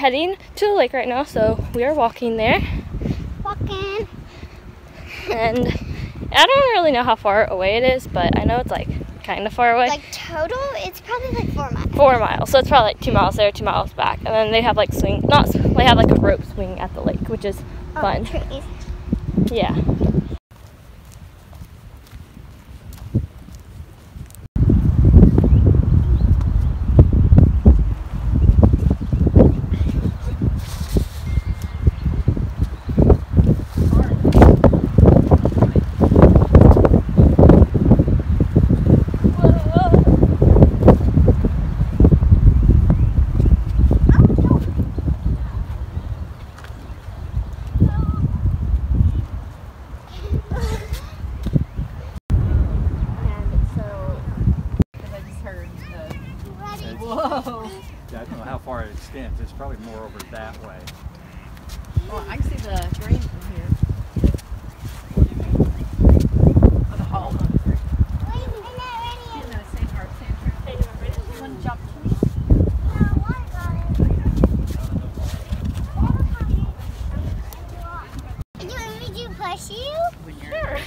heading to the lake right now, so we are walking there. Walking. And I don't really know how far away it is, but I know it's like kind of far away. Like total, it's probably like four miles. Four miles, so it's probably like two miles there, two miles back, and then they have like swing, not they have like a rope swing at the lake, which is Oh, fun. trees. Yeah. And so Because I just heard the. ready. Whoa! Yeah, I don't know how far it extends. It's probably more over that way. Well, I can see the green from here. Oh, the hall. Wait, I'm not ready. No, same part, same part. You want to jump to me? No, one got it. Do you want me to push you? When you're.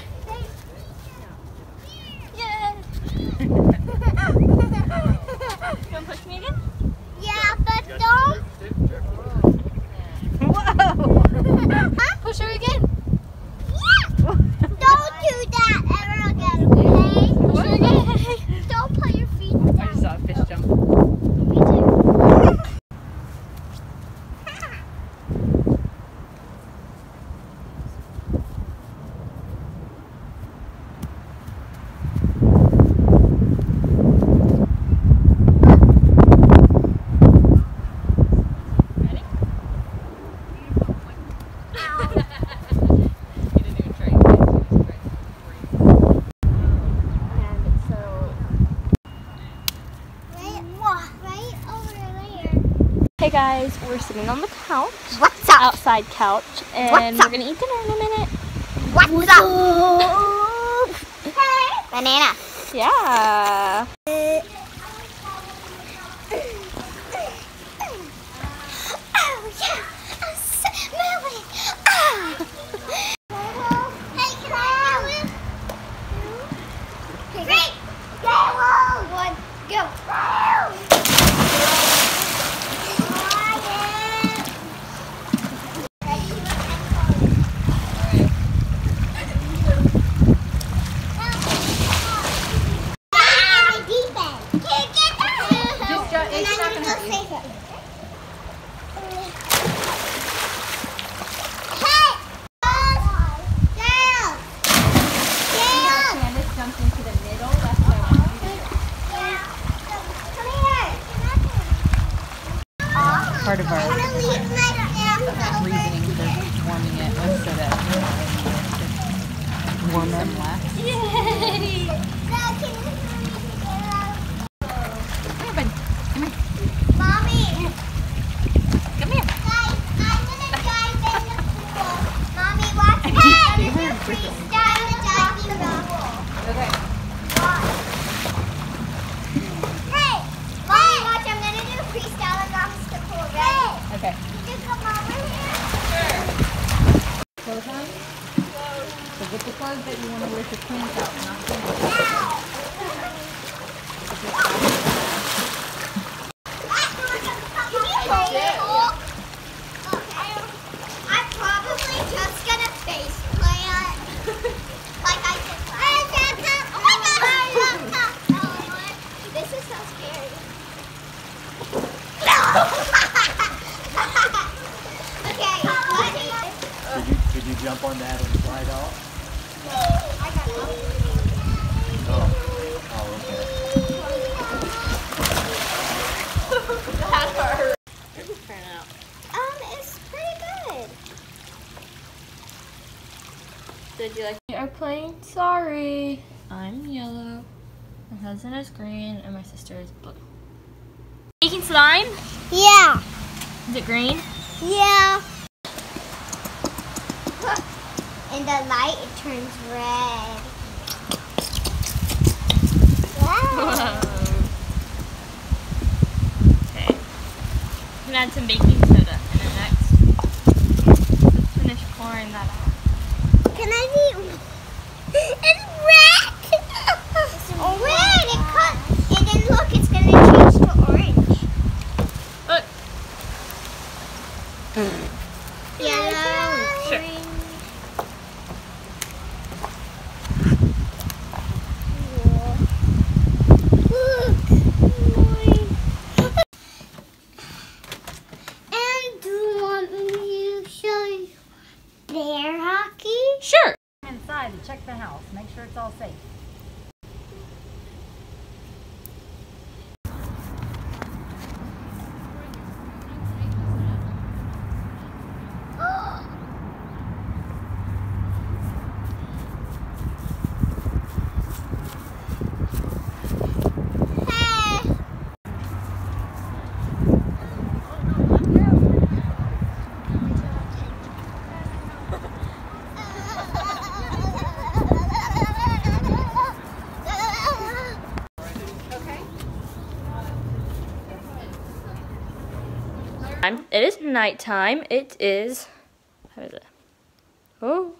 Yeah. You want to push me again? yeah, but don't. Whoa! Huh? Push her again. Yeah. Don't do that ever again, okay? Push her again. Don't put your feet I down. just saw a fish jump. Me too. You didn't even try. You just tried. And so. Right, right over there. Hey guys, we're sitting on the couch, What's up? outside couch, and we're gonna eat dinner in a minute. What's, up? Hey. Banana. Yeah. Oh yeah, I'm so moving. Ah. Hey, can I have it? Three, go, one, go. Just go- it's not gonna hurt you. Hey! Down! Down! Candace jumped into the middle. That's what I want you to do. Part of our reasoning for warming it was so that it warm and less. Come here, bud. Come here. Mommy, Come here. guys, I'm gonna dive in the pool. Mommy, watch me. I'm gonna freestyle the diving. Okay. Hey, Mommy, watch. I'm gonna do freestyle across the pool. Ready? Okay. You come over here. Clothes on? So get the clothes that you want to wear to pants out, not the I'm probably just gonna face plant like I did last. Oh my god! This is so scary. okay, what? Did you, did you jump on that and slide off? I got Oh, oh okay. Um, it's pretty good. Did you like the airplane? Sorry. I'm yellow. My husband is green, and my sister is blue. Making slime? Yeah. Is it green? Yeah. In the light, it turns red. Wow. Okay. gonna add some baking soda in it next. Let's finish pouring that out. Can I be? It's. It's red. It cut. And then look, it's gonna change to orange. Look. Yellow. Sure. Orange. And do you want me to show you bear hockey? Sure. Inside and check the house. Make sure it's all safe. It is nighttime. It is. How is it? Oh.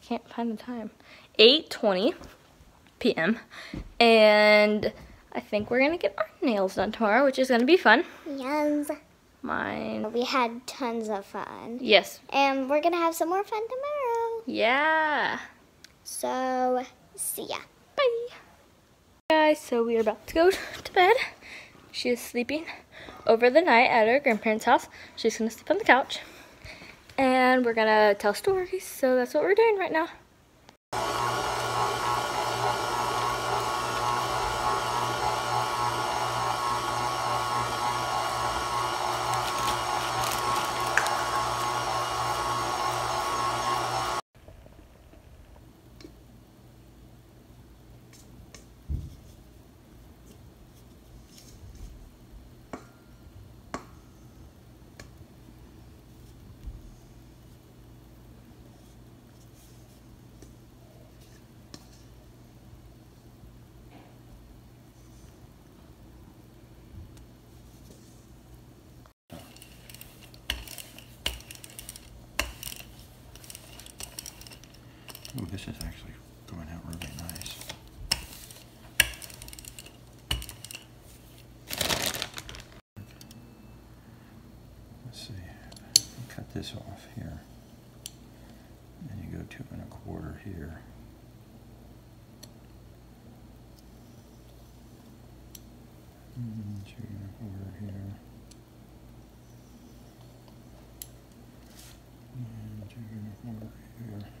Can't find the time. 8:20 p.m. And I think we're gonna get our nails done tomorrow, which is gonna be fun. Yes. Mine. We had tons of fun. Yes. And we're gonna have some more fun tomorrow. Yeah. So, see ya. Bye. Guys, so we are about to go to bed. She is sleeping over the night at her grandparents' house. She's gonna sleep on the couch. And we're gonna tell stories, so that's what we're doing right now. Ooh, this is actually going out really nice. Let's see. Cut this off here. And you go mm, two and a quarter here. And two and a quarter here. And two and a quarter here.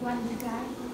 one guy.